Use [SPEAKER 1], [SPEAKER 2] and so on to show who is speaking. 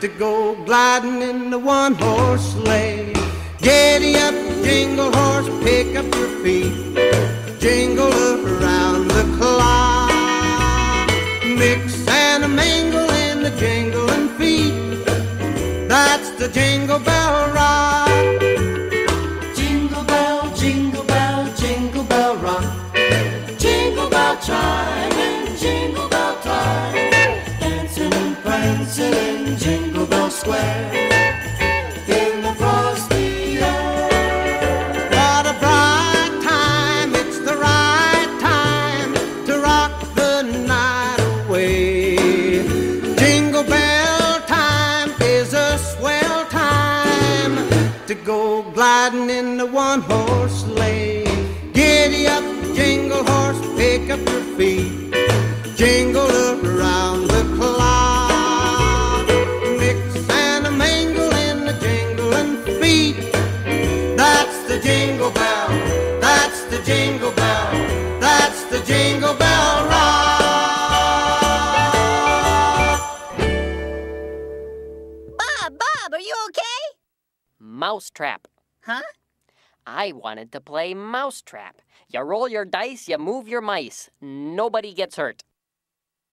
[SPEAKER 1] to go gliding in the one horse sleigh. Giddy up, jingle horse, pick up your feet. Jingle around to go gliding in the one horse sleigh. Giddy up, jingle horse, pick up your feet. Jingle around the clock. Mix and a mingle in the jingling feet. That's the jingle bell. That's the jingle bell. That's the jingle bell rock.
[SPEAKER 2] Bob, Bob, are you okay?
[SPEAKER 3] Mousetrap.
[SPEAKER 2] Huh?
[SPEAKER 3] I wanted to play Mousetrap. You roll your dice, you move your mice. Nobody gets hurt.